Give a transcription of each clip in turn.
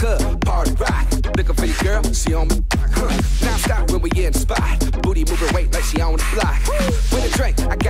Club, party rock. Looking for your girl, she on me. Huh. Now stop when we in the spot. Booty moving weight like she on the block. With a drink, I got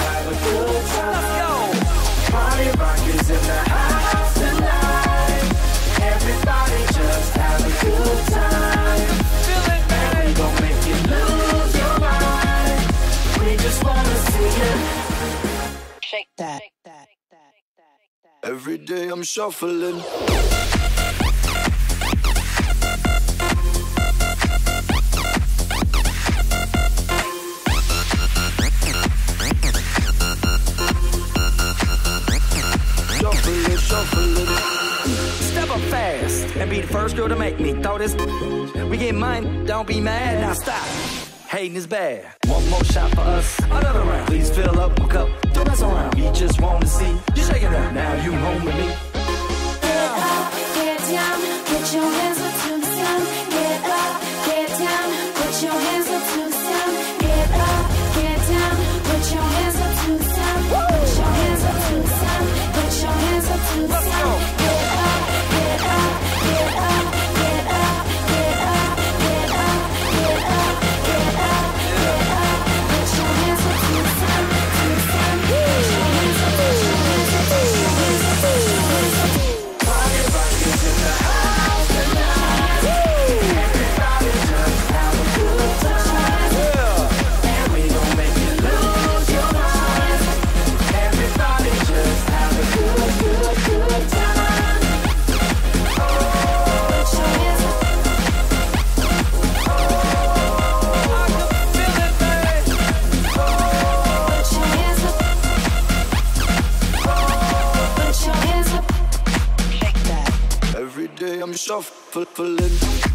Shake that. Shake that. Every day I'm shuffling. Shuffling, shuffling. Step up fast and be the first girl to make me throw this. We get mine, don't be mad, now stop. Hating is bad. One more shot for us, another shuffling.